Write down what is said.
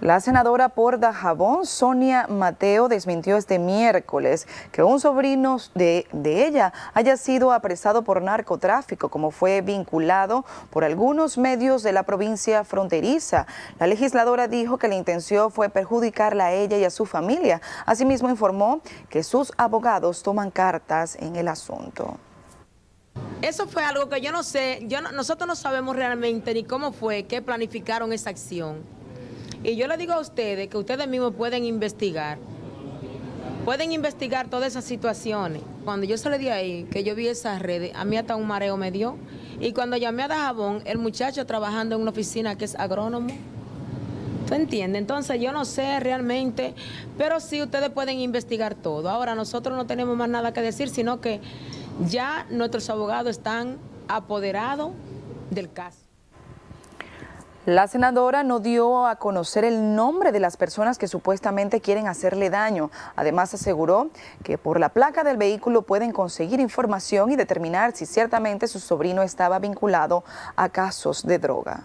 La senadora por Dajabón, Sonia Mateo, desmintió este miércoles que un sobrino de, ella haya sido apresado por narcotráfico, como fue vinculado por algunos medios de la provincia fronteriza. La legisladora dijo que la intención fue perjudicarla a ella y a su familia. Asimismo informó que sus abogados toman cartas en el asunto. Eso fue algo que yo no sé, nosotros no sabemos realmente ni cómo fue que planificaron esa acción. Y yo le digo a ustedes que ustedes mismos pueden investigar. Pueden investigar todas esas situaciones. Cuando yo salí de ahí, que yo vi esas redes, a mí hasta un mareo me dio. Y cuando llamé a Dajabón, el muchacho trabajando en una oficina que es agrónomo, ¿Tú entiendes? Entonces yo no sé realmente, pero sí ustedes pueden investigar todo. Ahora nosotros no tenemos más nada que decir, sino que ya nuestros abogados están apoderados del caso. La senadora no dio a conocer el nombre de las personas que supuestamente quieren hacerle daño. Además aseguró que por la placa del vehículo pueden conseguir información y determinar si ciertamente su sobrino estaba vinculado a casos de droga.